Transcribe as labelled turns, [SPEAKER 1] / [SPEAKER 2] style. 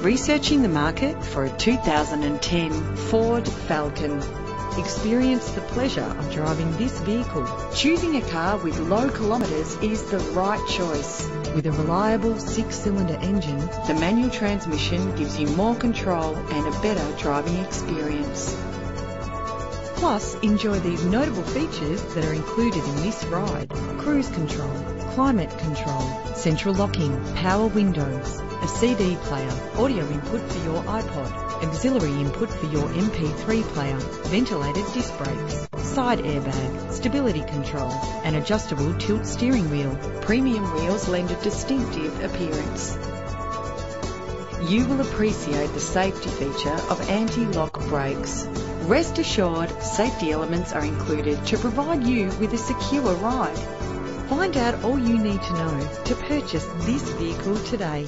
[SPEAKER 1] Researching the market for a 2010 Ford Falcon. Experience the pleasure of driving this vehicle. Choosing a car with low kilometres is the right choice. With a reliable six-cylinder engine, the manual transmission gives you more control and a better driving experience. Plus, enjoy these notable features that are included in this ride. Cruise control, climate control, central locking, power windows, a CD player, audio input for your iPod, auxiliary input for your MP3 player, ventilated disc brakes, side airbag, stability control, an adjustable tilt steering wheel. Premium wheels lend a distinctive appearance. You will appreciate the safety feature of anti-lock brakes. Rest assured, safety elements are included to provide you with a secure ride. Find out all you need to know to purchase this vehicle today.